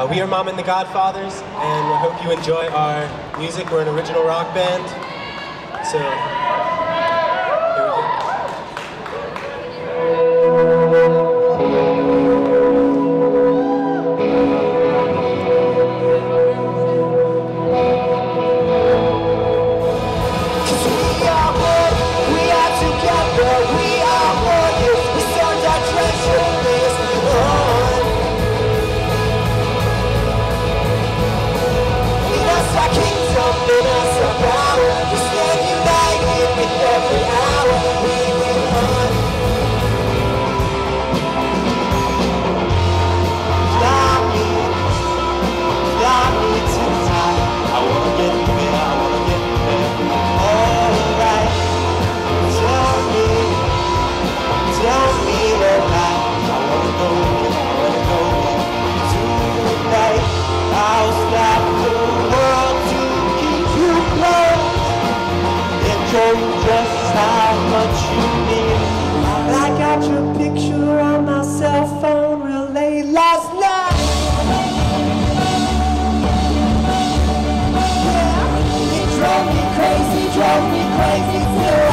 Uh, we are Mama and the Godfathers, and we hope you enjoy our music. We're an original rock band, so show you just how much you mean. I got your picture on my cell phone Late last night. Yeah, it drove me crazy, drove me crazy too.